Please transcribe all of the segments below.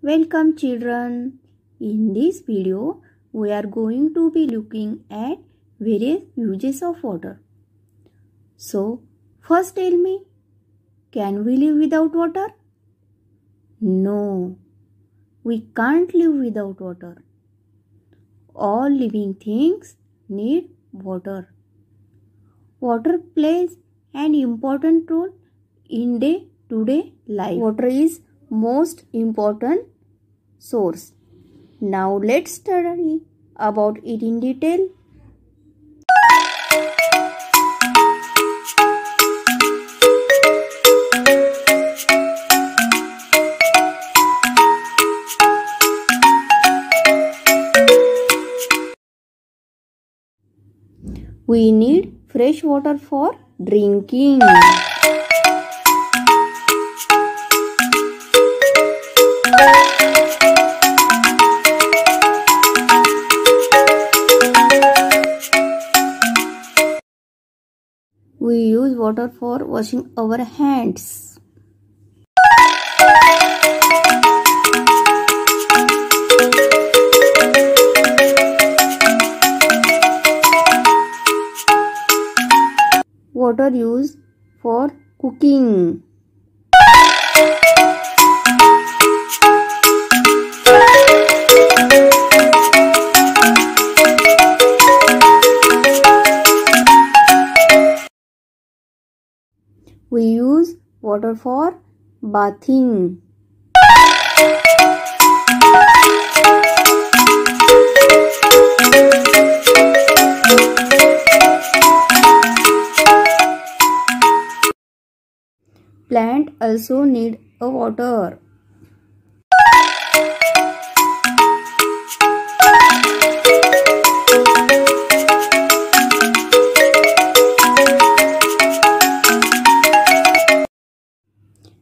Welcome children. In this video we are going to be looking at various uses of water. So first tell me can we live without water? No. We can't live without water. All living things need water. Water plays an important role in day to day life. Water is most important source. Now let's study about it in detail. We need fresh water for drinking. We use water for washing our hands. Water used for cooking. We use water for bathing. Plant also need a water.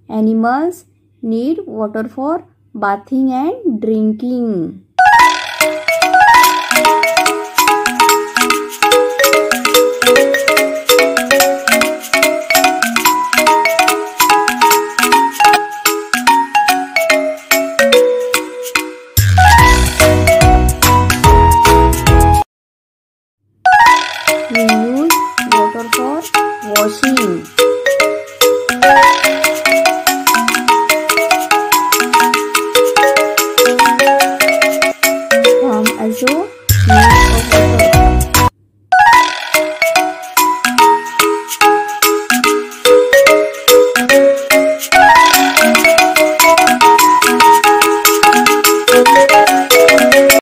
Animals need water for bathing and drinking. We use water for washing. 祝你